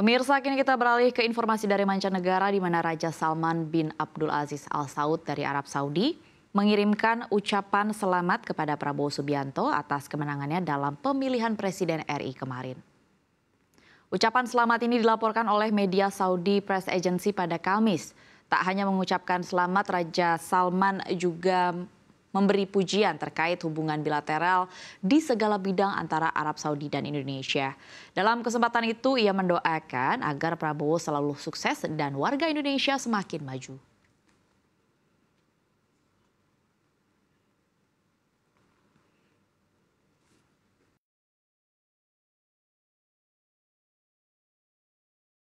Pemirsa, kini kita beralih ke informasi dari mancanegara di mana Raja Salman bin Abdul Aziz Al Saud dari Arab Saudi mengirimkan ucapan selamat kepada Prabowo Subianto atas kemenangannya dalam pemilihan Presiden RI kemarin. Ucapan selamat ini dilaporkan oleh media Saudi Press Agency pada Kamis. Tak hanya mengucapkan selamat, Raja Salman juga memberi pujian terkait hubungan bilateral di segala bidang antara Arab Saudi dan Indonesia. Dalam kesempatan itu, ia mendoakan agar Prabowo selalu sukses dan warga Indonesia semakin maju.